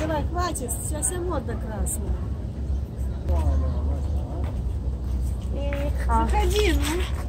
Давай, хватит, сейчас я модно красная. А? Заходи, ну.